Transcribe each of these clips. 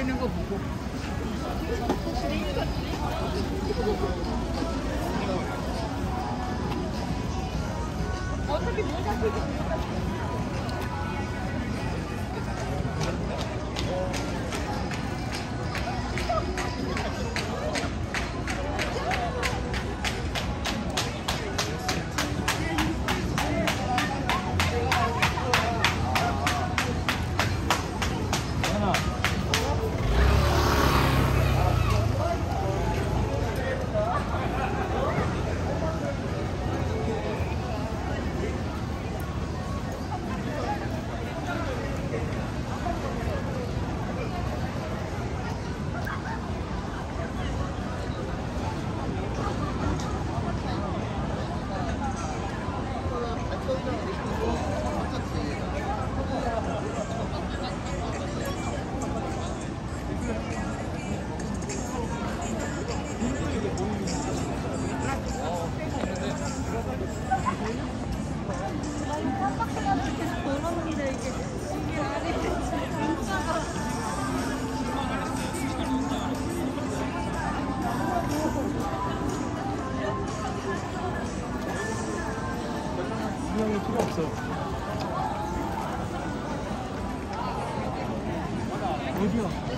되는 거 할 필요 없어 어디야?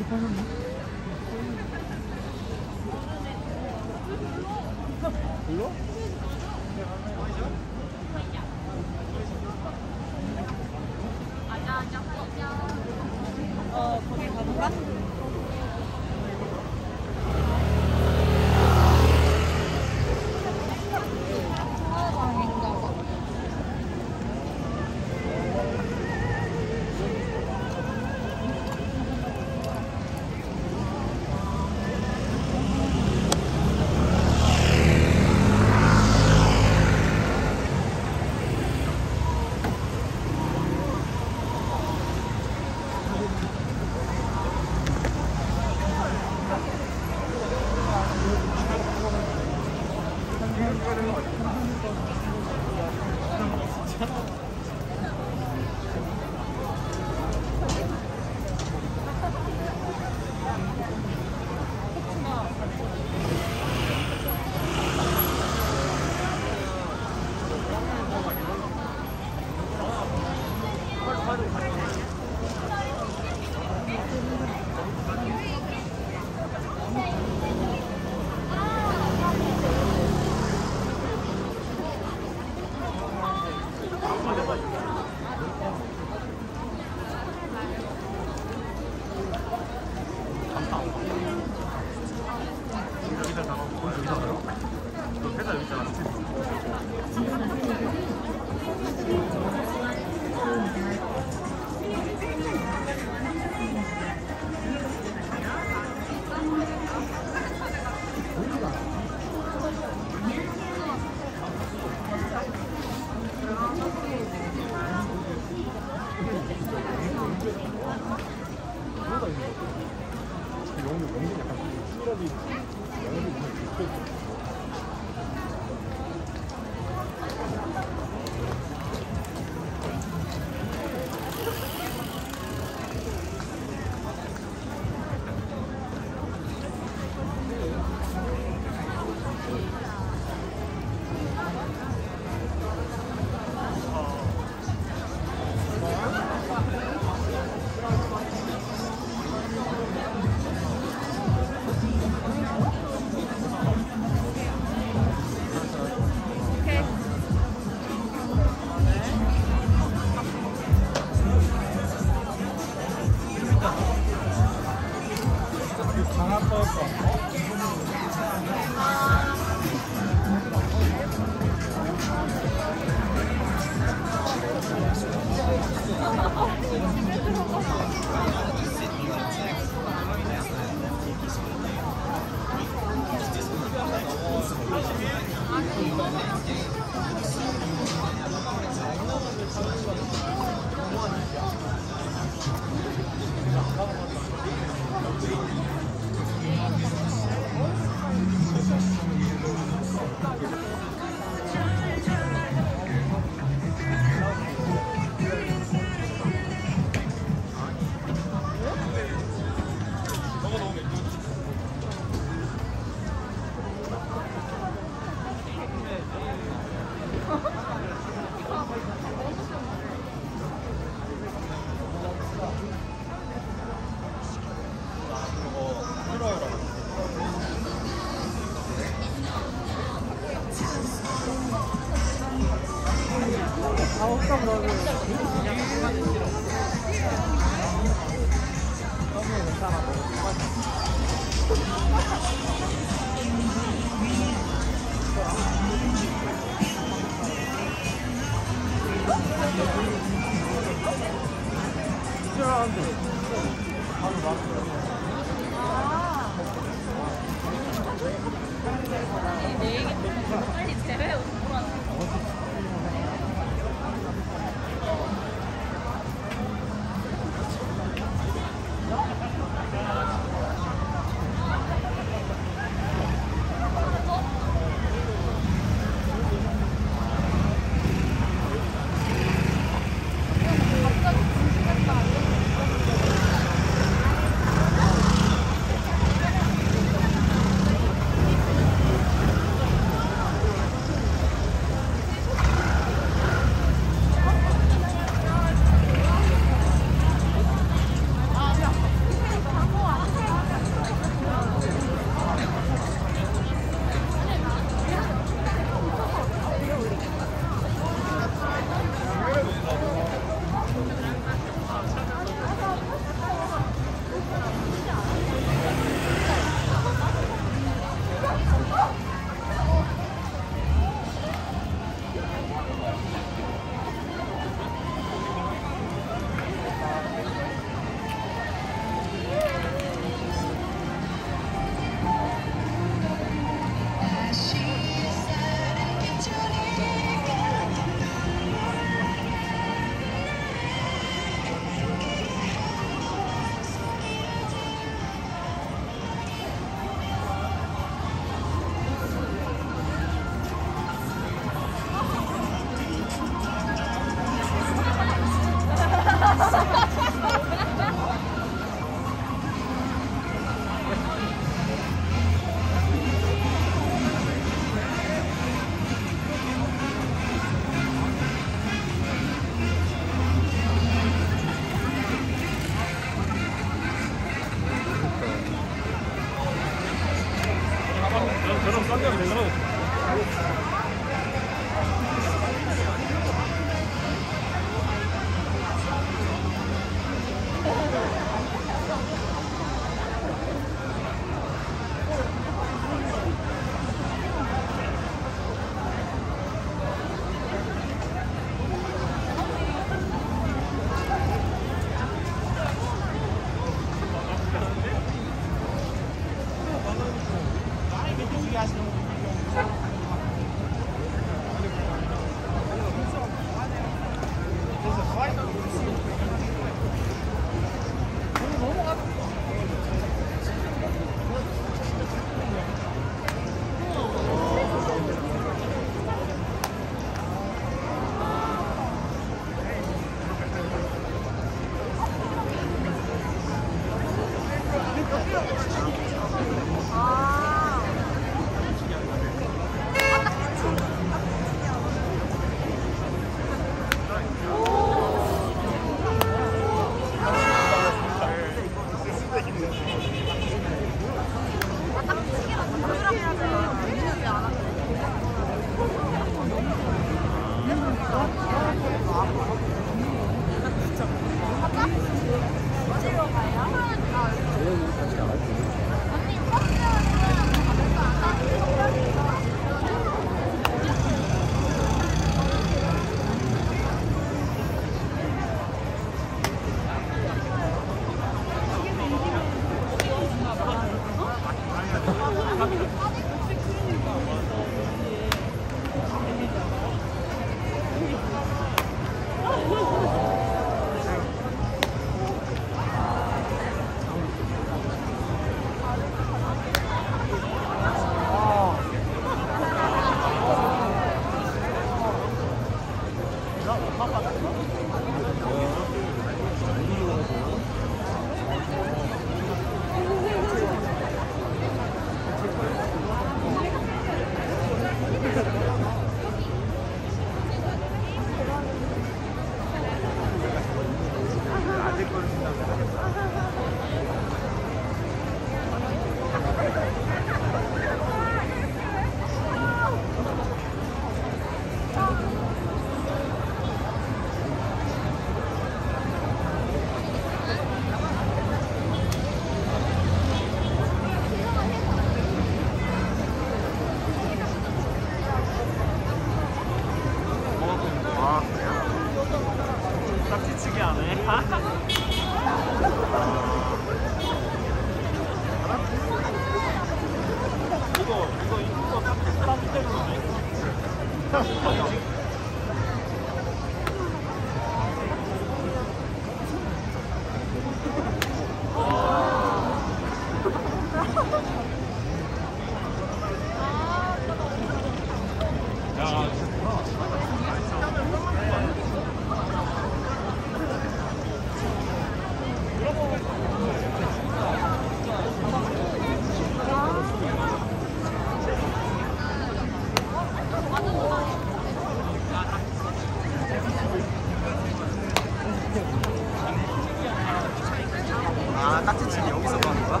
아 딱지치기 여기서 하는 거야?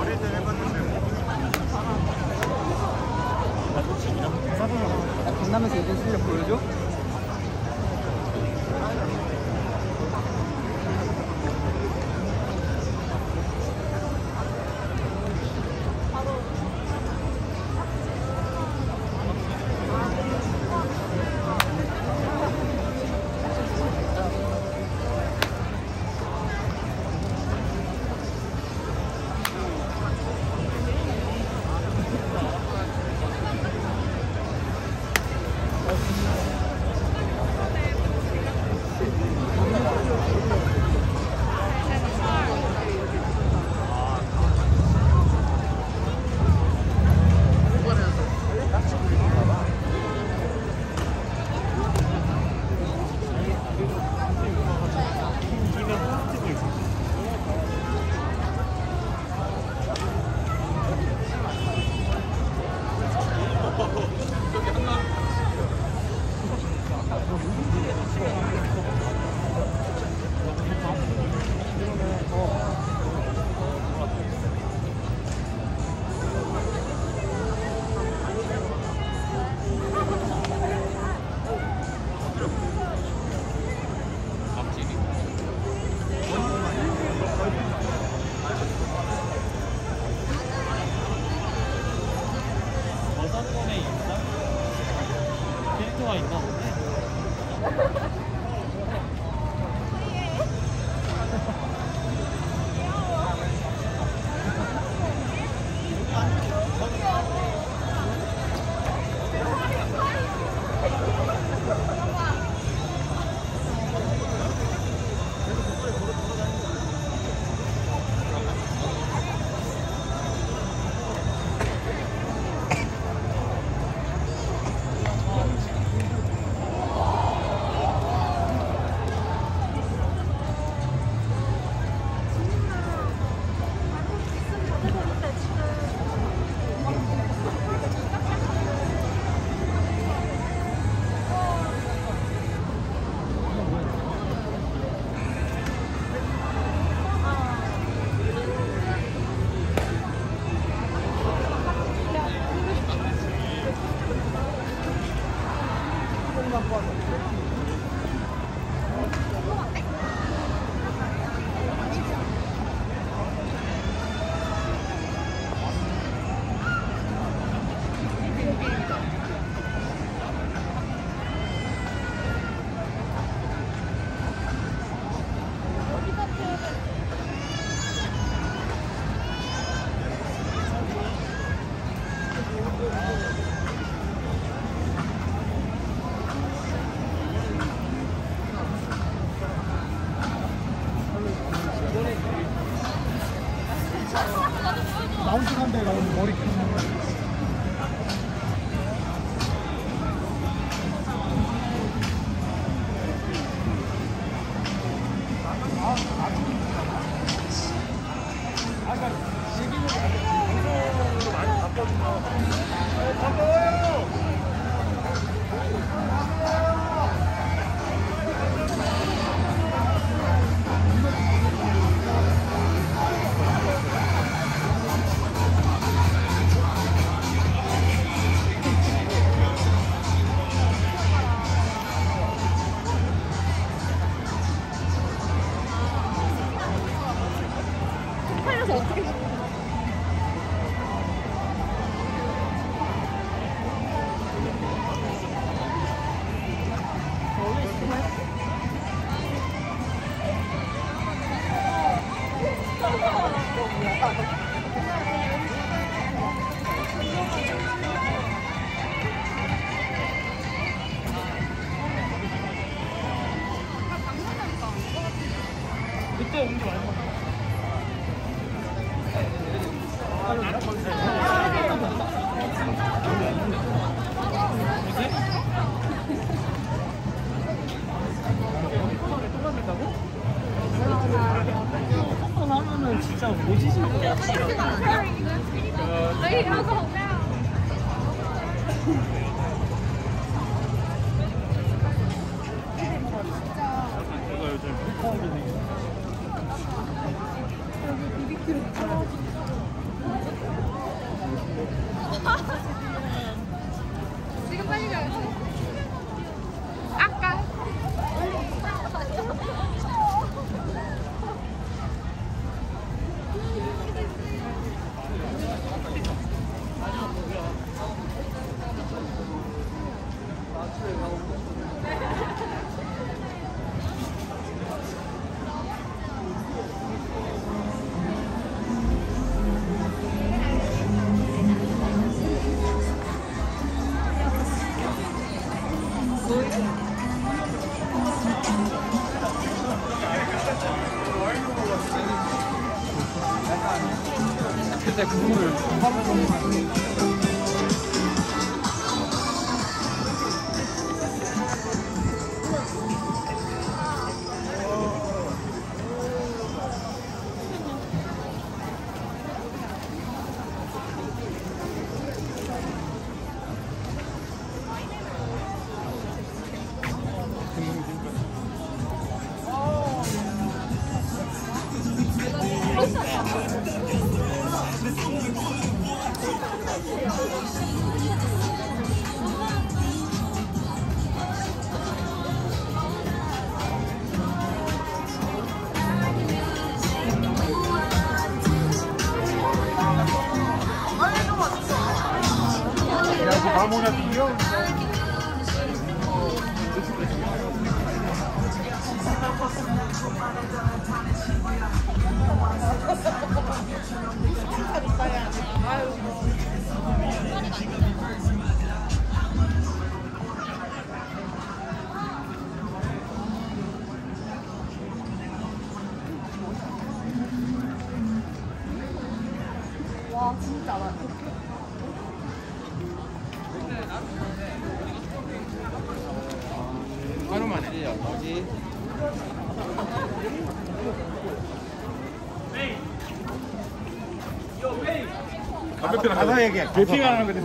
어릴 때 해봤는데 강남에서 이런 실력 보여줘? 아홉 시간 돼가 머리 Vámonos, tío. 가서 얘기해. 대피하는 거지.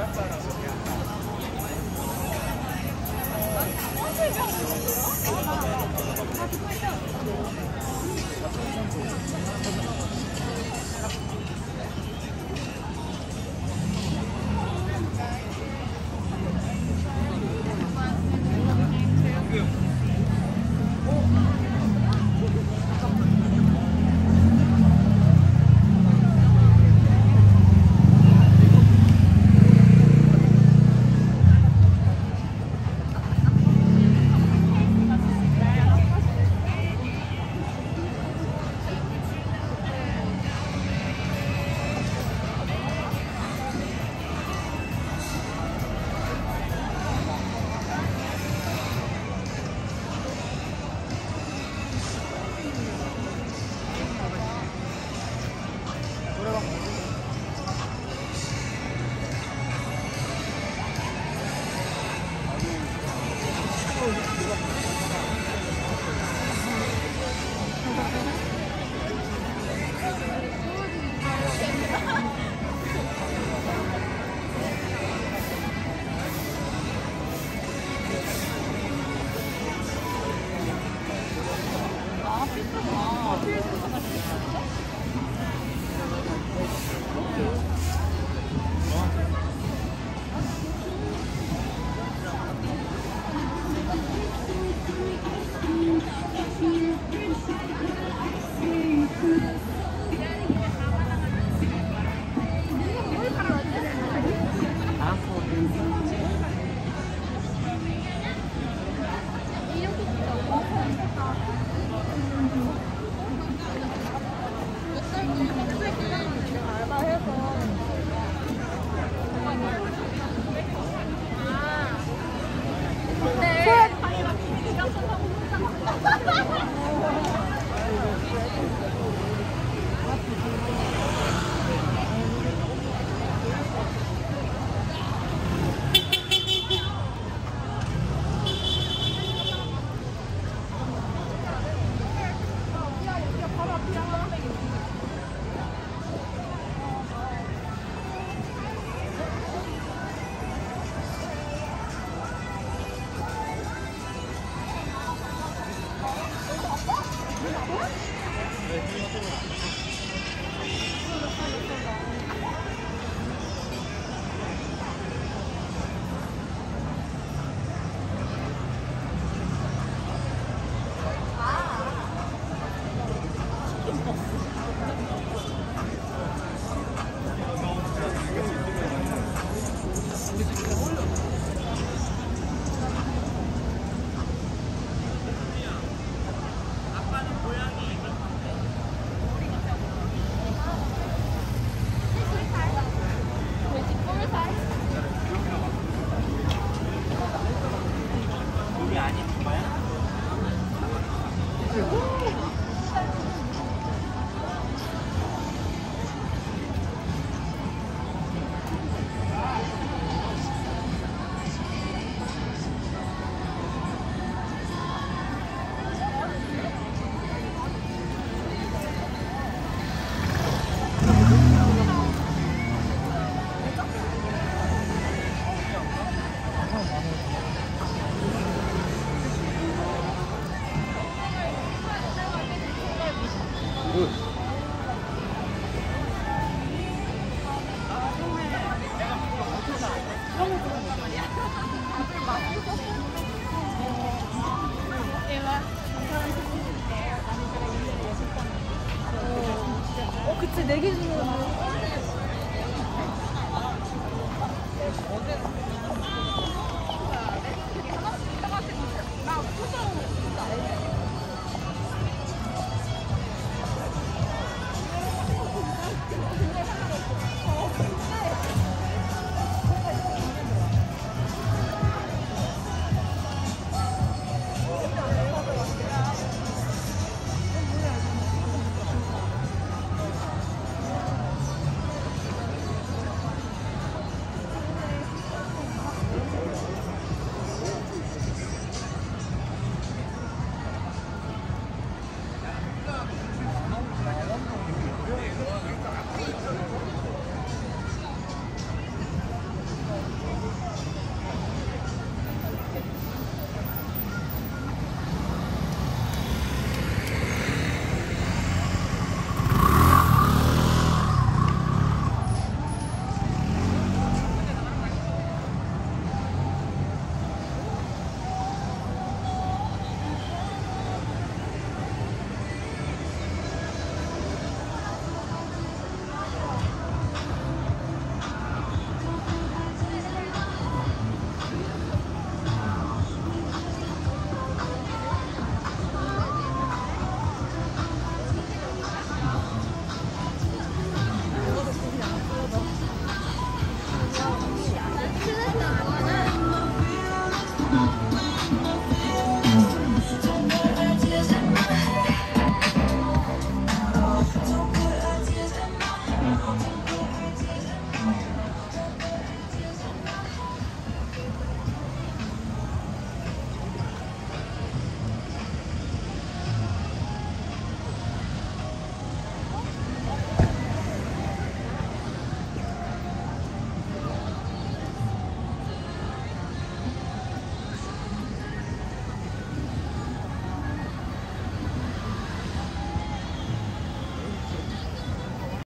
망했던데 그냥. 어, 그치, 내 기준으로는.